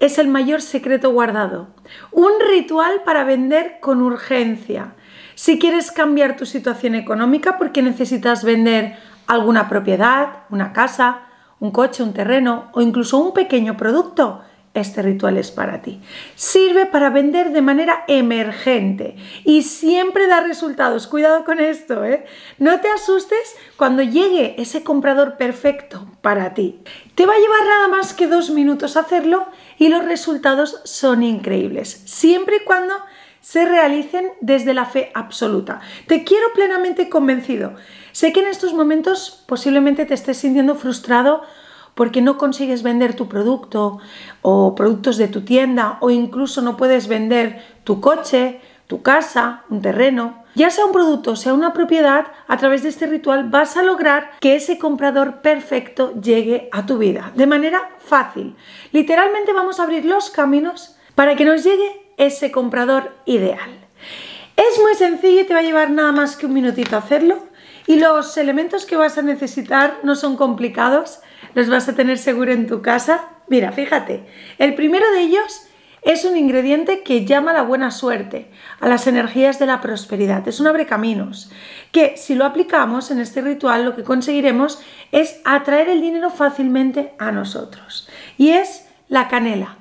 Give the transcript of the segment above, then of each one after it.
es el mayor secreto guardado. Un ritual para vender con urgencia. Si quieres cambiar tu situación económica porque necesitas vender alguna propiedad, una casa, un coche, un terreno o incluso un pequeño producto, este ritual es para ti. Sirve para vender de manera emergente y siempre da resultados. Cuidado con esto, ¿eh? No te asustes cuando llegue ese comprador perfecto para ti. Te va a llevar nada más que dos minutos hacerlo y los resultados son increíbles. Siempre y cuando se realicen desde la fe absoluta. Te quiero plenamente convencido. Sé que en estos momentos posiblemente te estés sintiendo frustrado porque no consigues vender tu producto o productos de tu tienda o incluso no puedes vender tu coche, tu casa, un terreno. Ya sea un producto, sea una propiedad, a través de este ritual vas a lograr que ese comprador perfecto llegue a tu vida de manera fácil. Literalmente vamos a abrir los caminos para que nos llegue ese comprador ideal. Es muy sencillo y te va a llevar nada más que un minutito hacerlo. Y los elementos que vas a necesitar no son complicados los vas a tener seguro en tu casa. Mira, fíjate, el primero de ellos es un ingrediente que llama a la buena suerte, a las energías de la prosperidad. Es un abrecaminos que si lo aplicamos en este ritual lo que conseguiremos es atraer el dinero fácilmente a nosotros. Y es la canela.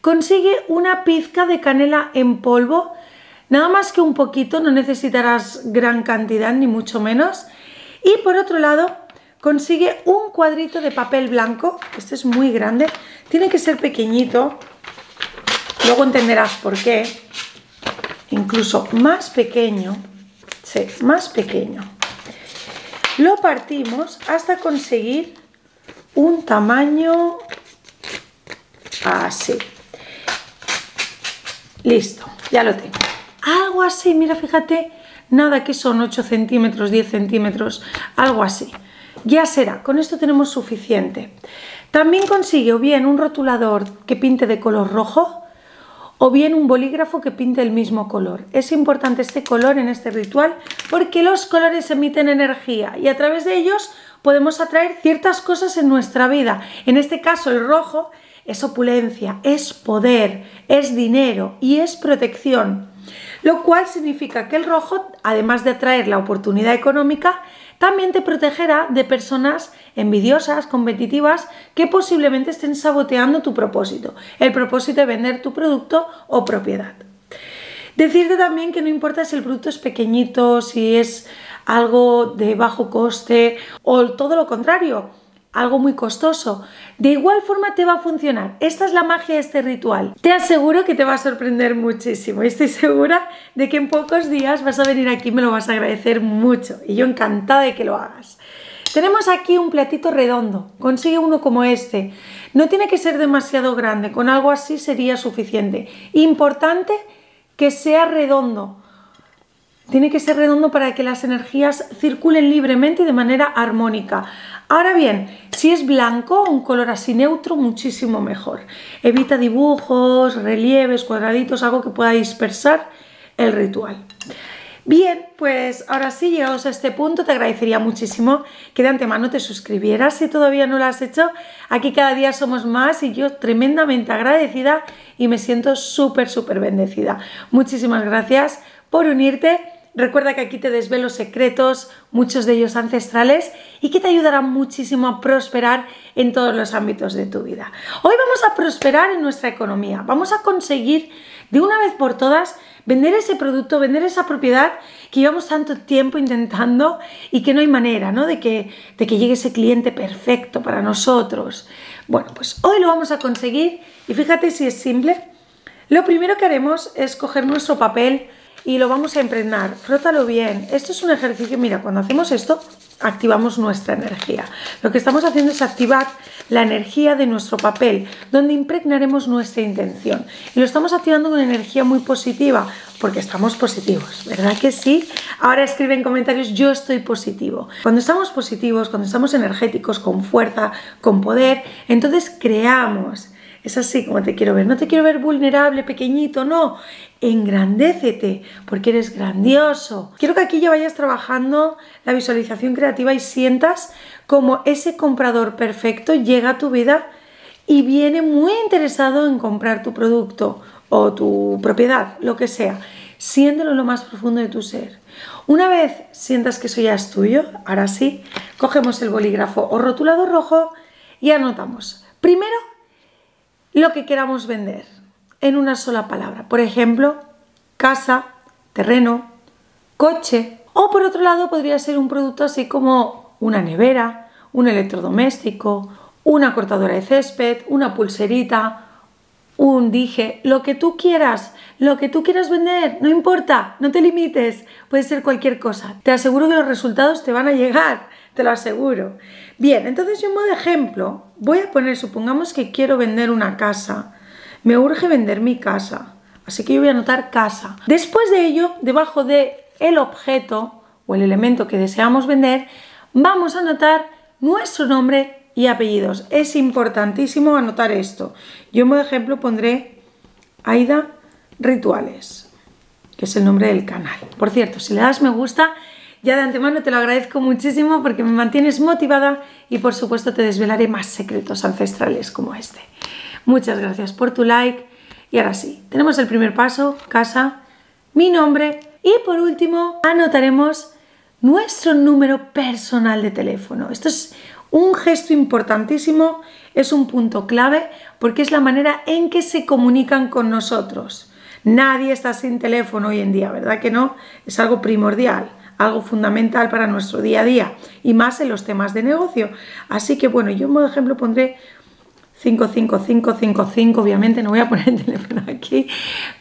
Consigue una pizca de canela en polvo, nada más que un poquito, no necesitarás gran cantidad ni mucho menos. Y por otro lado, consigue un cuadrito de papel blanco, este es muy grande, tiene que ser pequeñito, luego entenderás por qué, incluso más pequeño, sí, más pequeño. Lo partimos hasta conseguir un tamaño así. Listo, ya lo tengo. Algo así, mira, fíjate, nada que son 8 centímetros, 10 centímetros, algo así ya será, con esto tenemos suficiente. También consigue o bien un rotulador que pinte de color rojo o bien un bolígrafo que pinte el mismo color. Es importante este color en este ritual porque los colores emiten energía y a través de ellos podemos atraer ciertas cosas en nuestra vida. En este caso el rojo es opulencia, es poder, es dinero y es protección. Lo cual significa que el rojo, además de atraer la oportunidad económica, también te protegerá de personas envidiosas, competitivas, que posiblemente estén saboteando tu propósito, el propósito de vender tu producto o propiedad. Decirte también que no importa si el producto es pequeñito, si es algo de bajo coste o todo lo contrario, algo muy costoso. De igual forma te va a funcionar. Esta es la magia de este ritual. Te aseguro que te va a sorprender muchísimo y estoy segura de que en pocos días vas a venir aquí y me lo vas a agradecer mucho y yo encantada de que lo hagas. Tenemos aquí un platito redondo, consigue uno como este. No tiene que ser demasiado grande, con algo así sería suficiente. Importante que sea redondo. Tiene que ser redondo para que las energías circulen libremente y de manera armónica. Ahora bien, si es blanco, un color así neutro, muchísimo mejor. Evita dibujos, relieves, cuadraditos, algo que pueda dispersar el ritual. Bien, pues ahora sí, llegados a este punto, te agradecería muchísimo que de antemano te suscribieras si todavía no lo has hecho. Aquí cada día somos más y yo tremendamente agradecida y me siento súper, súper bendecida. Muchísimas gracias por unirte Recuerda que aquí te desvelo secretos, muchos de ellos ancestrales, y que te ayudarán muchísimo a prosperar en todos los ámbitos de tu vida. Hoy vamos a prosperar en nuestra economía. Vamos a conseguir de una vez por todas vender ese producto, vender esa propiedad que llevamos tanto tiempo intentando y que no hay manera ¿no? De, que, de que llegue ese cliente perfecto para nosotros. Bueno, pues hoy lo vamos a conseguir y fíjate si es simple. Lo primero que haremos es coger nuestro papel y lo vamos a impregnar. Frótalo bien. Esto es un ejercicio, mira, cuando hacemos esto, activamos nuestra energía. Lo que estamos haciendo es activar la energía de nuestro papel, donde impregnaremos nuestra intención. Y lo estamos activando con energía muy positiva, porque estamos positivos, ¿verdad que sí? Ahora escribe en comentarios, yo estoy positivo. Cuando estamos positivos, cuando estamos energéticos, con fuerza, con poder, entonces creamos es así como te quiero ver. No te quiero ver vulnerable, pequeñito, no. Engrandécete, porque eres grandioso. Quiero que aquí ya vayas trabajando la visualización creativa y sientas como ese comprador perfecto llega a tu vida y viene muy interesado en comprar tu producto o tu propiedad, lo que sea. Siéntelo en lo más profundo de tu ser. Una vez sientas que eso ya es tuyo, ahora sí, cogemos el bolígrafo o rotulador rojo y anotamos. Primero, lo que queramos vender en una sola palabra. Por ejemplo, casa, terreno, coche. O por otro lado, podría ser un producto así como una nevera, un electrodoméstico, una cortadora de césped, una pulserita, un dije, lo que tú quieras, lo que tú quieras vender, no importa, no te limites, puede ser cualquier cosa. Te aseguro que los resultados te van a llegar, te lo aseguro. Bien, entonces yo en modo ejemplo voy a poner, supongamos que quiero vender una casa, me urge vender mi casa, así que yo voy a anotar casa. Después de ello, debajo de el objeto o el elemento que deseamos vender, vamos a anotar nuestro nombre y apellidos. Es importantísimo anotar esto. Yo modo ejemplo pondré Aida Rituales, que es el nombre del canal. Por cierto, si le das me gusta, ya de antemano te lo agradezco muchísimo porque me mantienes motivada y por supuesto te desvelaré más secretos ancestrales como este. Muchas gracias por tu like. Y ahora sí, tenemos el primer paso, casa, mi nombre y por último anotaremos nuestro número personal de teléfono. Esto es un gesto importantísimo, es un punto clave porque es la manera en que se comunican con nosotros. Nadie está sin teléfono hoy en día, ¿verdad que no? Es algo primordial, algo fundamental para nuestro día a día y más en los temas de negocio. Así que bueno, yo como ejemplo pondré 55555, obviamente no voy a poner el teléfono aquí,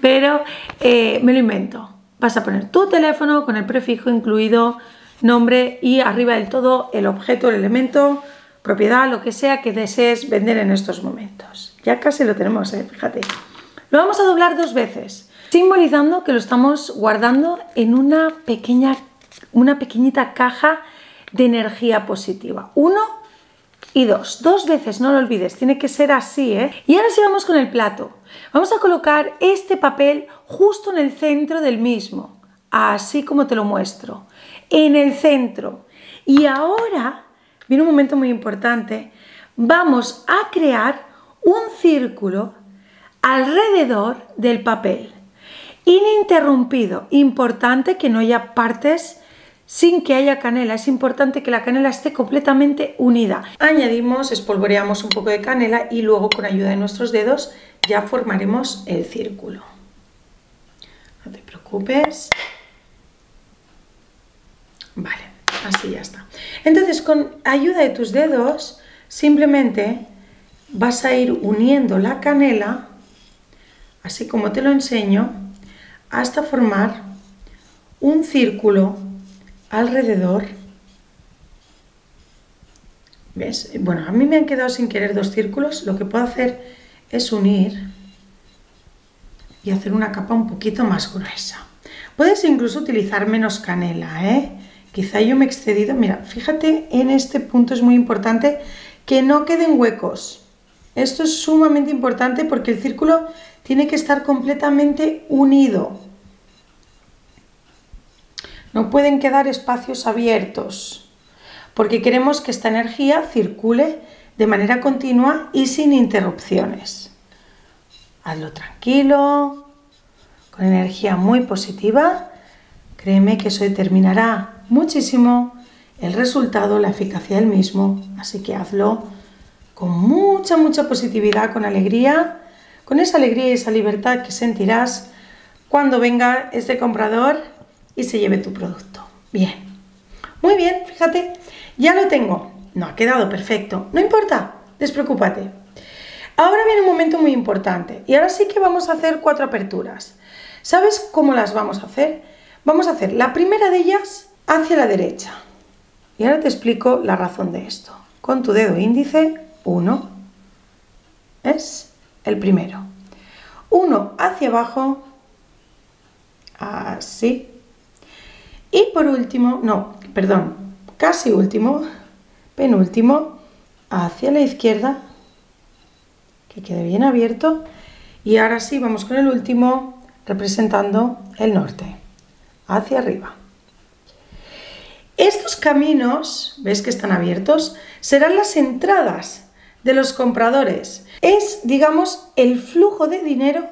pero eh, me lo invento. Vas a poner tu teléfono con el prefijo incluido nombre y arriba del todo el objeto, el elemento, propiedad, lo que sea que desees vender en estos momentos. Ya casi lo tenemos, ¿eh? fíjate. Lo vamos a doblar dos veces, simbolizando que lo estamos guardando en una pequeña, una pequeñita caja de energía positiva. Uno y dos. Dos veces, no lo olvides, tiene que ser así, ¿eh? Y ahora sí vamos con el plato. Vamos a colocar este papel justo en el centro del mismo, así como te lo muestro en el centro. Y ahora viene un momento muy importante. Vamos a crear un círculo alrededor del papel. Ininterrumpido. Importante que no haya partes sin que haya canela. Es importante que la canela esté completamente unida. Añadimos, espolvoreamos un poco de canela y luego con ayuda de nuestros dedos ya formaremos el círculo. No te preocupes. Vale, así ya está. Entonces, con ayuda de tus dedos, simplemente vas a ir uniendo la canela, así como te lo enseño, hasta formar un círculo alrededor. ¿Ves? Bueno, a mí me han quedado sin querer dos círculos. Lo que puedo hacer es unir y hacer una capa un poquito más gruesa. Puedes incluso utilizar menos canela, ¿eh? Quizá yo me he excedido. Mira, fíjate en este punto es muy importante que no queden huecos. Esto es sumamente importante porque el círculo tiene que estar completamente unido. No pueden quedar espacios abiertos porque queremos que esta energía circule de manera continua y sin interrupciones. Hazlo tranquilo, con energía muy positiva. Créeme que eso determinará muchísimo el resultado, la eficacia del mismo. Así que hazlo con mucha, mucha positividad, con alegría, con esa alegría y esa libertad que sentirás cuando venga este comprador y se lleve tu producto. Bien, muy bien, fíjate, ya lo tengo. No ha quedado perfecto, no importa, despreocúpate. Ahora viene un momento muy importante y ahora sí que vamos a hacer cuatro aperturas. ¿Sabes cómo las vamos a hacer? Vamos a hacer la primera de ellas hacia la derecha. Y ahora te explico la razón de esto. Con tu dedo índice, uno es el primero. Uno hacia abajo, así. Y por último, no, perdón, casi último, penúltimo, hacia la izquierda, que quede bien abierto. Y ahora sí, vamos con el último, representando el norte, hacia arriba. Estos caminos, ves que están abiertos, serán las entradas de los compradores. Es, digamos, el flujo de dinero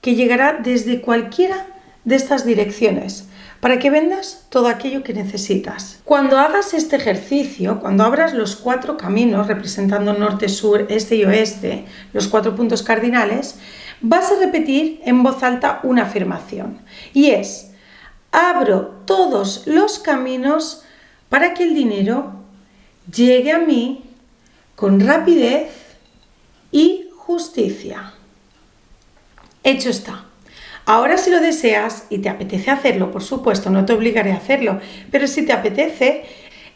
que llegará desde cualquiera de estas direcciones para que vendas todo aquello que necesitas. Cuando hagas este ejercicio, cuando abras los cuatro caminos representando norte, sur, este y oeste, los cuatro puntos cardinales, vas a repetir en voz alta una afirmación y es, abro todos los caminos para que el dinero llegue a mí con rapidez y justicia. Hecho está. Ahora si lo deseas y te apetece hacerlo, por supuesto, no te obligaré a hacerlo, pero si te apetece,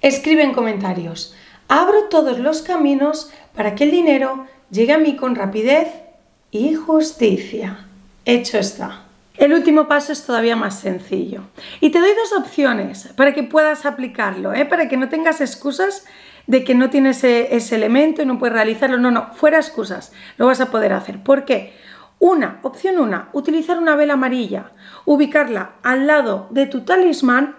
escribe en comentarios. Abro todos los caminos para que el dinero llegue a mí con rapidez y justicia. Hecho está. El último paso es todavía más sencillo. Y te doy dos opciones para que puedas aplicarlo, ¿eh? para que no tengas excusas de que no tienes ese, ese elemento y no puedes realizarlo. No, no, fuera excusas, lo vas a poder hacer. ¿Por qué? Una, opción una, utilizar una vela amarilla, ubicarla al lado de tu talismán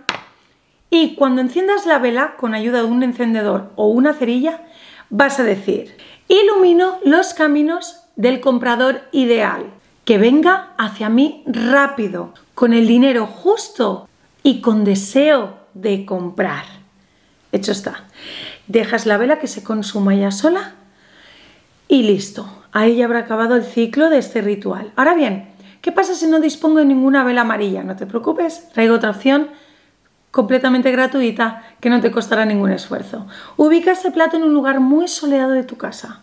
y cuando enciendas la vela con ayuda de un encendedor o una cerilla, vas a decir, ilumino los caminos del comprador ideal, que venga hacia mí rápido, con el dinero justo y con deseo de comprar. Hecho está. Dejas la vela que se consuma ya sola y listo ahí ya habrá acabado el ciclo de este ritual. Ahora bien, ¿qué pasa si no dispongo de ninguna vela amarilla? No te preocupes, traigo otra opción completamente gratuita que no te costará ningún esfuerzo. Ubica este plato en un lugar muy soleado de tu casa.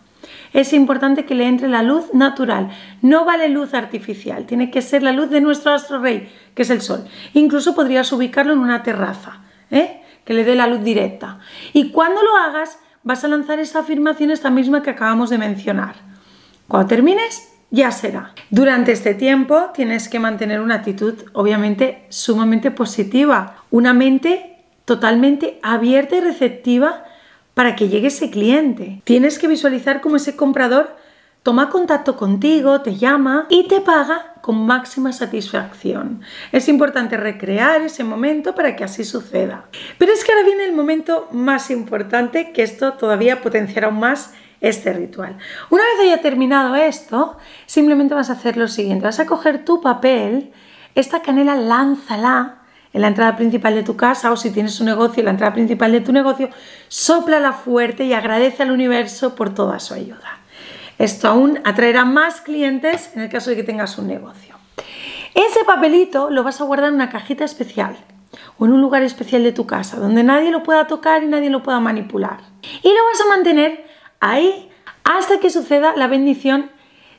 Es importante que le entre la luz natural, no vale luz artificial, tiene que ser la luz de nuestro astro rey, que es el sol. Incluso podrías ubicarlo en una terraza, ¿eh? que le dé la luz directa. Y cuando lo hagas, vas a lanzar esta afirmación, esta misma que acabamos de mencionar. Cuando termines, ya será. Durante este tiempo tienes que mantener una actitud obviamente sumamente positiva, una mente totalmente abierta y receptiva para que llegue ese cliente. Tienes que visualizar cómo ese comprador toma contacto contigo, te llama y te paga con máxima satisfacción. Es importante recrear ese momento para que así suceda. Pero es que ahora viene el momento más importante que esto todavía potenciará aún más este ritual. Una vez haya terminado esto, simplemente vas a hacer lo siguiente. Vas a coger tu papel, esta canela lánzala en la entrada principal de tu casa o si tienes un negocio, en la entrada principal de tu negocio, soplala fuerte y agradece al universo por toda su ayuda. Esto aún atraerá más clientes en el caso de que tengas un negocio. Ese papelito lo vas a guardar en una cajita especial o en un lugar especial de tu casa, donde nadie lo pueda tocar y nadie lo pueda manipular. Y lo vas a mantener ahí hasta que suceda la bendición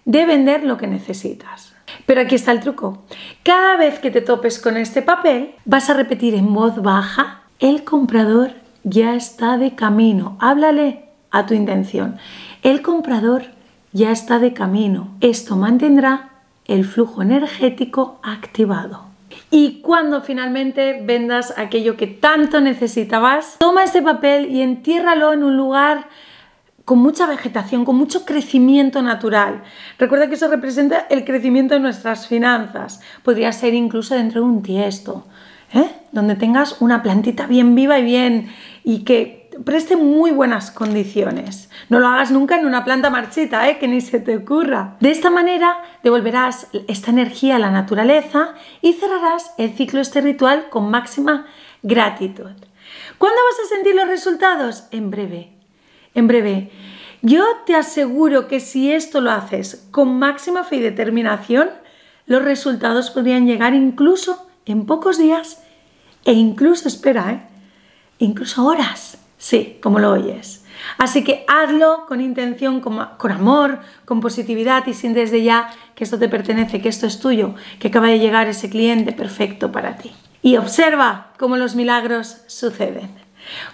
de vender lo que necesitas. Pero aquí está el truco. Cada vez que te topes con este papel, vas a repetir en voz baja, el comprador ya está de camino. Háblale a tu intención. El comprador ya está de camino. Esto mantendrá el flujo energético activado. Y cuando finalmente vendas aquello que tanto necesitabas, toma este papel y entiérralo en un lugar con mucha vegetación, con mucho crecimiento natural. Recuerda que eso representa el crecimiento de nuestras finanzas. Podría ser incluso dentro de un tiesto, ¿eh? donde tengas una plantita bien viva y bien y que preste muy buenas condiciones. No lo hagas nunca en una planta marchita, ¿eh? que ni se te ocurra. De esta manera devolverás esta energía a la naturaleza y cerrarás el ciclo este ritual con máxima gratitud. ¿Cuándo vas a sentir los resultados? En breve en breve, yo te aseguro que si esto lo haces con máxima fe y determinación, los resultados podrían llegar incluso en pocos días e incluso, espera, ¿eh? incluso horas. Sí, como lo oyes. Así que hazlo con intención, con, con, amor, con positividad y sin desde ya que esto te pertenece, que esto es tuyo, que acaba de llegar ese cliente perfecto para ti. Y observa cómo los milagros suceden.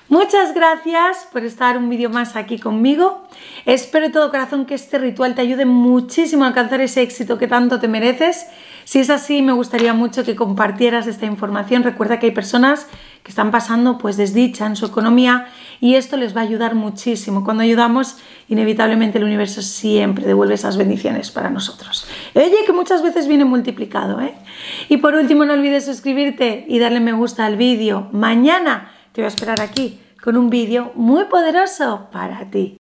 Muchas gracias por estar un vídeo más aquí conmigo. Espero de todo corazón que este ritual te ayude muchísimo a alcanzar ese éxito que tanto te mereces. Si es así, me gustaría mucho que compartieras esta información. Recuerda que hay personas que están pasando pues desdicha en su economía y esto les va a ayudar muchísimo. Cuando ayudamos, inevitablemente el universo siempre devuelve esas bendiciones para nosotros. Oye, que muchas veces viene multiplicado, ¿eh? Y por último, no olvides suscribirte y darle me gusta al vídeo. Mañana te voy a esperar aquí con un vídeo muy poderoso para ti.